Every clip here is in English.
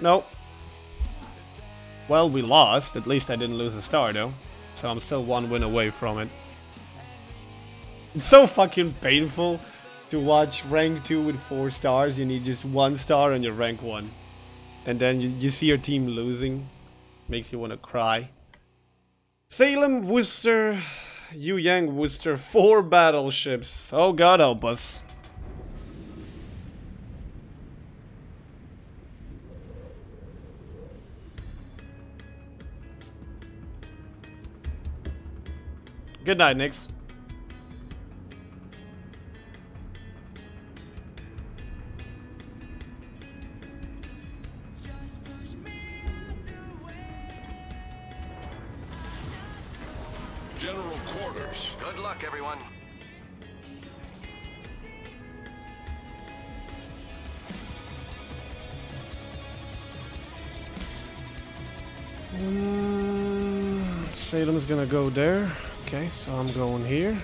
No. Well, we lost. At least I didn't lose a star, though. So I'm still one win away from it. It's so fucking painful to watch rank 2 with 4 stars. You need just one star and you're rank 1. And then you, you see your team losing. Makes you want to cry. Salem, Worcester, Yu Yang, Worcester. Four battleships. Oh god help us. Good night, Nix. General quarters. Good luck, everyone. Mm, Salem's gonna go there. Okay, so I'm going here.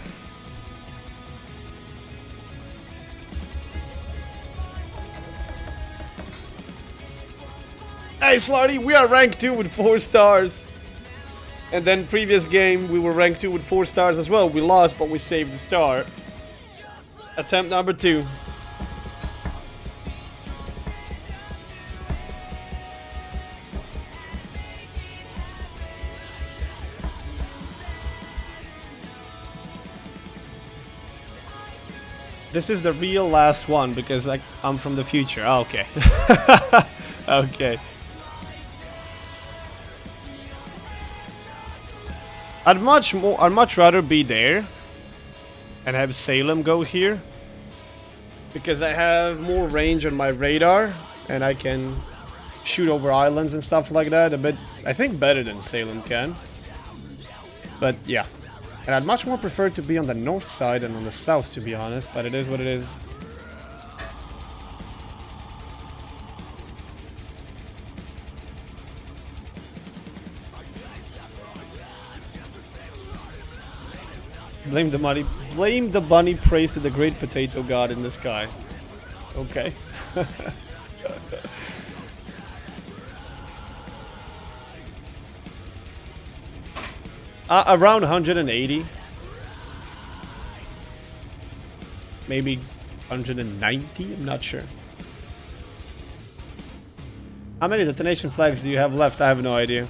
Hey Slarty, we are rank 2 with 4 stars. And then previous game we were rank 2 with 4 stars as well. We lost but we saved the star. Attempt number 2. This is the real last one because like I'm from the future. Oh, okay. okay. I'd much more I'd much rather be there and have Salem go here because I have more range on my radar and I can shoot over islands and stuff like that a bit I think better than Salem can. But yeah. And I'd much more prefer to be on the north side than on the south, to be honest, but it is what it is. Blame the money. Blame the bunny. Praise to the great potato god in the sky. Okay. Uh, around 180. Maybe 190, I'm not sure. How many detonation flags do you have left? I have no idea.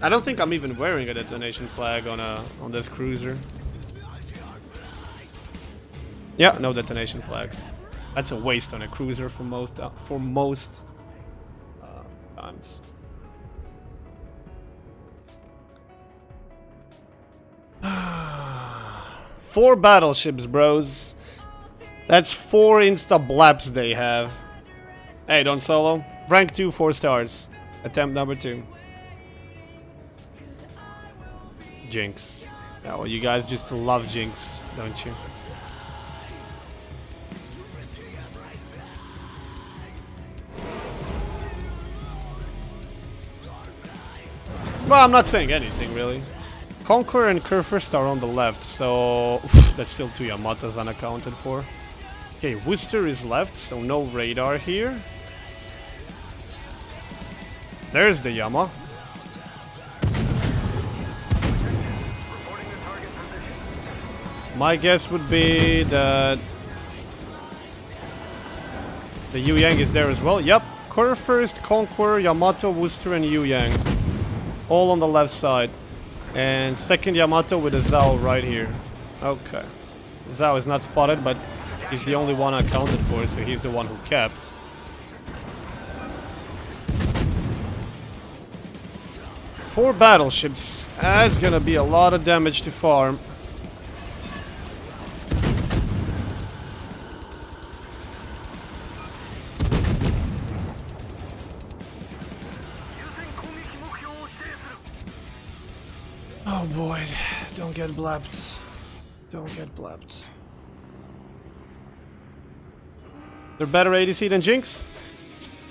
I don't think I'm even wearing a detonation flag on a on this cruiser. Yeah, no detonation flags. That's a waste on a cruiser for most uh, for most uh, times. Four battleships, bros. That's four insta blaps they have. Hey, Don Solo. Rank 2, 4 stars. Attempt number 2. Jinx. Oh, you guys just love Jinx, don't you? Well, I'm not saying anything, really. Conqueror and Kurfürst are on the left, so that's still two Yamatas unaccounted for. Okay, Worcester is left, so no radar here. There's the Yama. My guess would be that the Yu Yang is there as well. Yep, Kurfürst, Conqueror, Yamato, Worcester, and Yu Yang. All on the left side. And second Yamato with a Zao right here. Okay. Zao is not spotted, but he's the only one accounted for, so he's the one who kept. Four battleships. That's gonna be a lot of damage to farm. Get. Don't get blapped. They're better ADC than Jinx?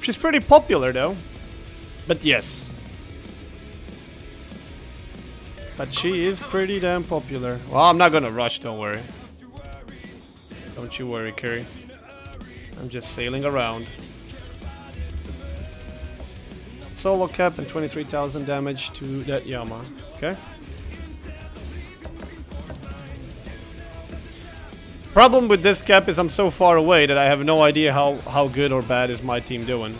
She's pretty popular though. But yes. But she is pretty damn popular. Well, I'm not gonna rush, don't worry. Don't you worry, Curry. I'm just sailing around. solo cap and 23,000 damage to that Yama. Okay. Problem with this cap is I'm so far away that I have no idea how, how good or bad is my team doing.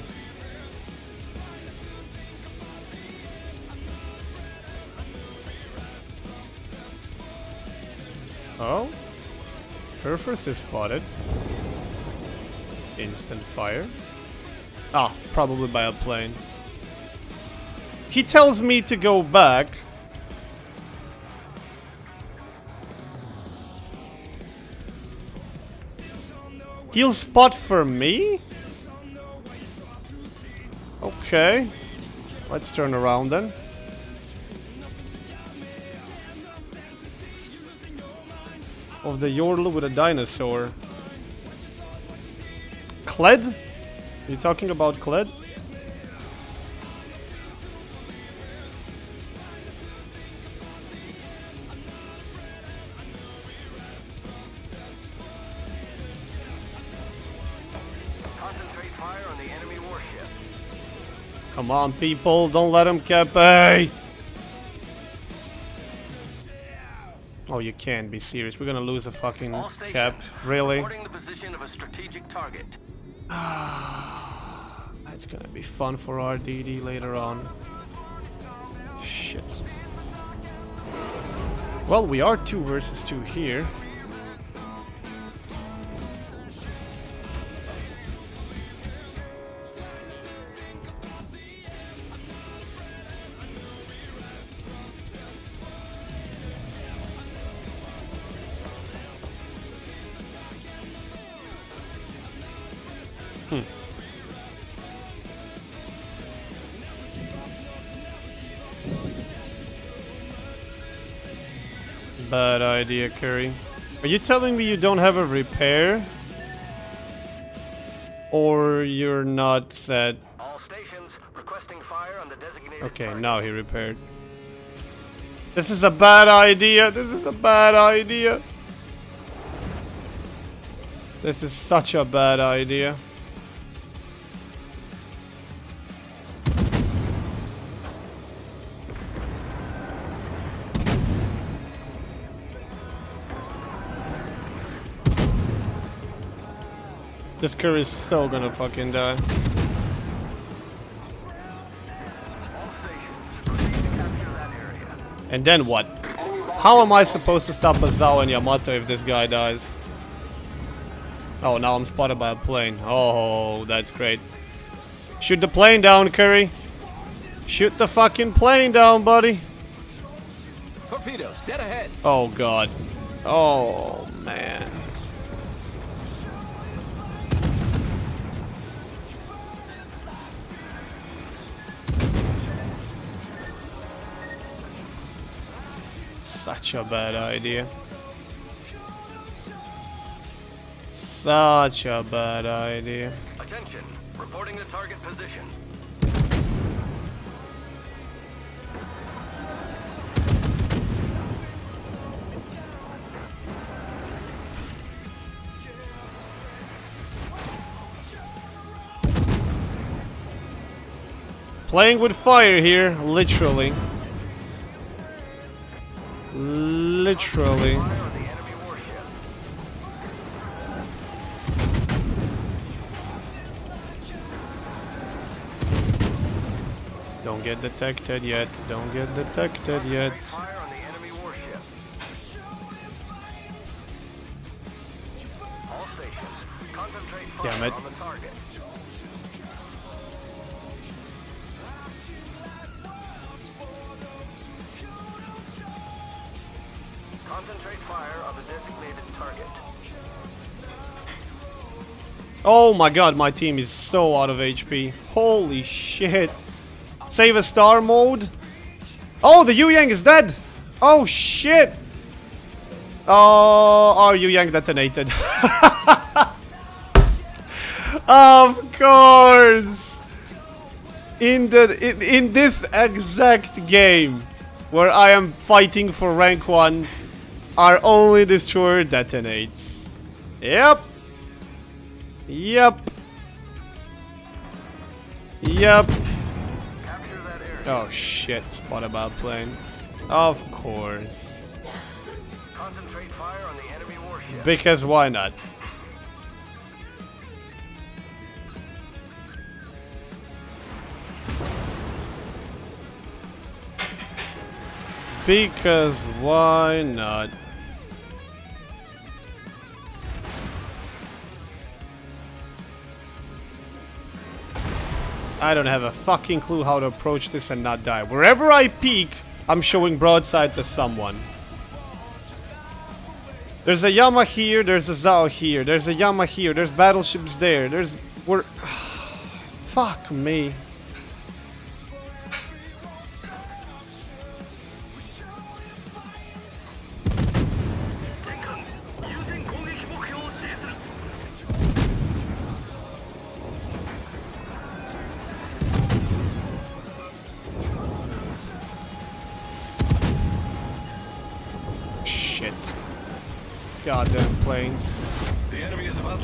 Oh. Perfus is spotted. Instant fire. Ah, probably by a plane. He tells me to go back. He'll spot for me? Okay. Let's turn around then. Of the Yordle with a dinosaur. Kled? Are you talking about Kled? Come on, people, don't let him Kepe! Oh, you can't be serious. We're gonna lose a fucking stations. cap. Really? Reporting the position of a strategic target. That's gonna be fun for RDD later on. Shit. Well, we are two versus two here. Hmm. Bad idea, Curry. Are you telling me you don't have a repair? Or you're not set? All stations requesting fire on the designated Okay, target. now he repaired. This is a bad idea. This is a bad idea. This is such a bad idea. This curry is so gonna fucking die. All stations proceed to capture that area. And then what? How am I supposed to stop a Zao and Yamato if this guy dies? Oh, now I'm spotted by a plane. Oh, that's great. Shoot the plane down, Curry. Shoot the fucking plane down, buddy. Torpedoes, dead ahead. Oh, God. Oh, man. Such a bad idea. Such a bad idea. Attention. Reporting the target position. Playing with fire here, literally. Literally. Don't get detected yet. Don't get detected yet. Concentrate fire Oh my god, my team is so out of HP. Holy shit. Save a star mode. Oh, the Yu Yang is dead. Oh shit. Oh, our Yu Yang detonated. of course. In the in, in this exact game where I am fighting for rank 1, our only destroyer detonates. Yep. Yep. Yep. Oh shit, spot about plane. Of course. Concentrate fire on the enemy warship. Because why not? Because why not? I don't have a fucking clue how to approach this and not die. Wherever I peek, I'm showing broadside to someone. There's a Yama here, there's a Zao here, there's a Yama here, there's battleships there, there's... We're... Fuck me.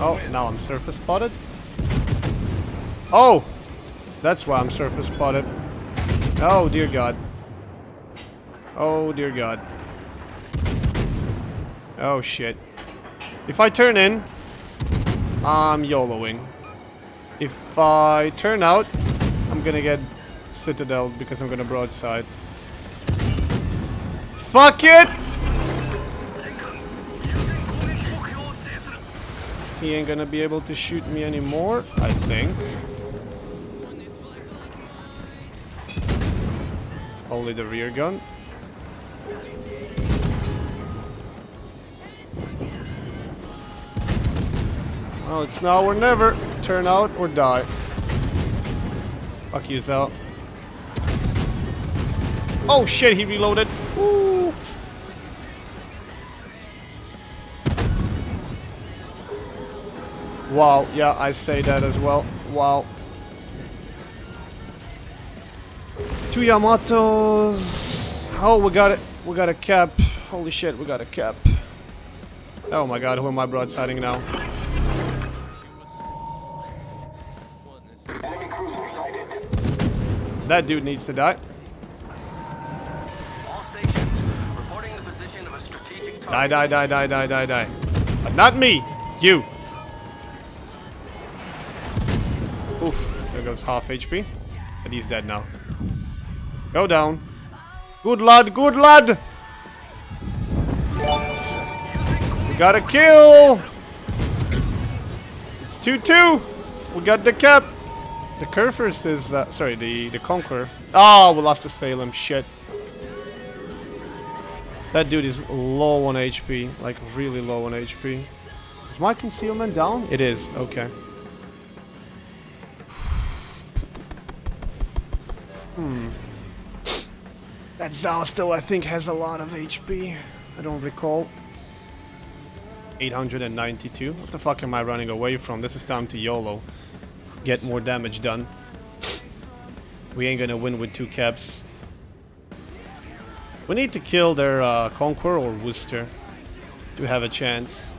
Oh, now I'm surface spotted. Oh! That's why I'm surface spotted. Oh, dear God. Oh, dear God. Oh, shit. If I turn in, I'm YOLOing. If I turn out, I'm gonna get Citadel because I'm gonna broadside. Fuck it! He ain't gonna be able to shoot me anymore, I think. Only the rear gun. Well, it's now or never. Turn out or die. Fuck you, Zao. Oh shit, he reloaded. Woo. Wow, yeah, I say that as well. Wow. Two Yamatos. Oh, we got it. We got a cap. Holy shit, we got a cap. Oh my god, who am I broadsiding now? That dude needs to die. All stations reporting the position of a strategic Die, die, die, die, die, die, die. But not me. You. Half HP. But he's dead now. Go down. Good lad, good lad. We got a kill. It's 2-2. We got the cap. The Kurfürst is, uh, sorry, the, the Conqueror. Oh, we lost the Salem. Shit. That dude is low on HP, like really low on HP. Is my concealment down? It is, okay. Hmm. That Zao still, I think, has a lot of HP. I don't recall. 892. What the fuck am I running away from? This is time to YOLO. Get more damage done. We ain't gonna win with two caps. We need to kill their uh, Conqueror or Worcester to have a chance.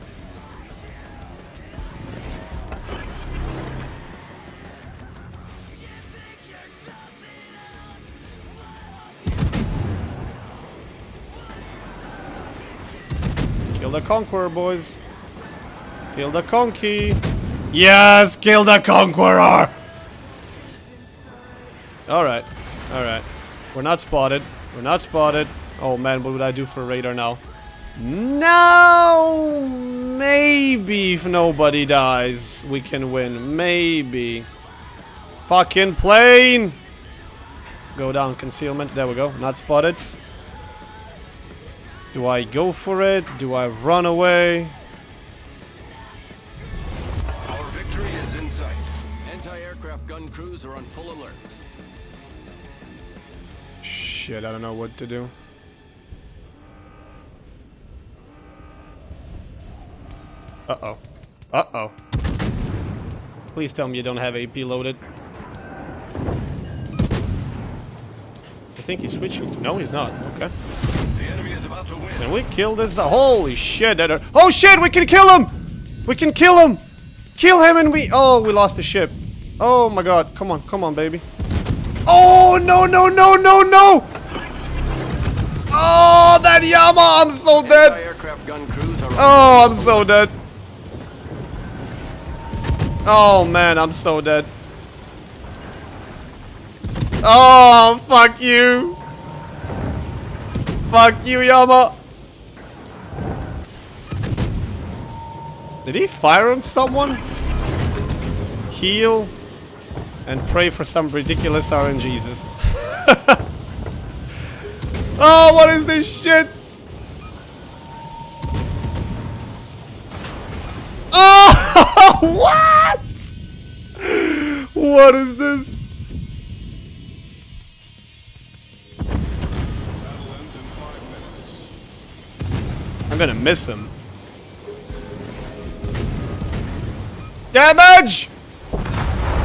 Conqueror, boys. Kill the Conky. Yes, kill the Conqueror! Alright, alright. We're not spotted. We're not spotted. Oh man, what would I do for radar now? No! Maybe if nobody dies, we can win. Maybe. Fucking plane! Go down, concealment. There we go. Not spotted. Do I go for it? Do I run away? Our victory is in sight. Anti-aircraft gun crews are on full alert. Shit, I don't know what to do. Uh-oh. Uh-oh. Please tell me you don't have AP loaded. I think he's switching to... No, he's not. Okay. Can we kill this? Holy shit! That. Oh shit! We can kill him! We can kill him! Kill him and we... Oh, we lost the ship. Oh my god. Come on. Come on, baby. Oh, no, no, no, no, no! Oh, that Yama! I'm so dead! Anti-aircraft gun crews are Oh, I'm so dead. Oh, man, I'm so dead. Oh, fuck you. Fuck you, Yama. Did he fire on someone? Heal and pray for some ridiculous RNGesus. oh, what is this shit? Oh, what? What is this? I'm gonna miss him. Damage!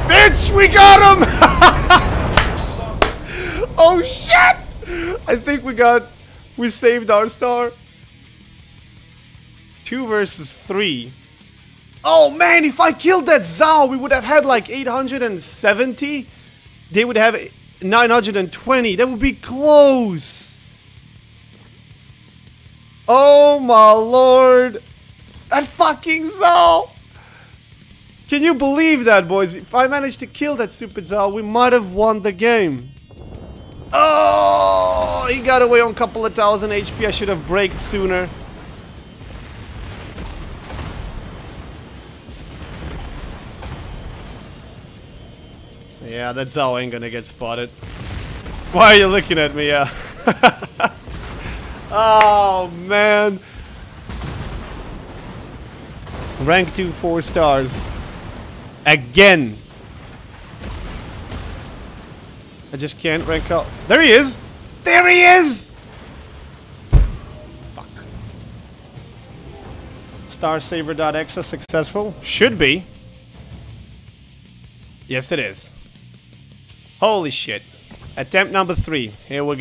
Bitch, we got him! oh shit! I think we got, we saved our star. Two versus three. Oh man, if I killed that Zao, we would have had like 870. They would have 920. That would be close. Oh my lord. That fucking Zao. Can you believe that, boys? If I managed to kill that stupid Zao, we might have won the game. Oh, he got away on a couple of thousand HP. I should have braked sooner. Yeah, that Zao ain't gonna get spotted. Why are you looking at me? Yeah. oh, man. Rank 2, 4 stars. Again. I just can't rank up. There he is! There he is! Fuck. Starsaver.exe successful? Should be. Yes, it is. Holy shit. Attempt number three. Here we go.